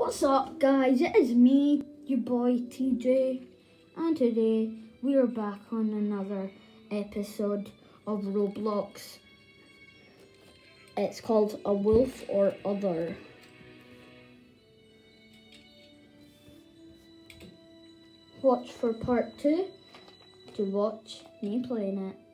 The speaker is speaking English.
What's up, guys? It is me, your boy TJ, and today we are back on another episode of Roblox. It's called A Wolf or Other. Watch for part two to watch me playing it.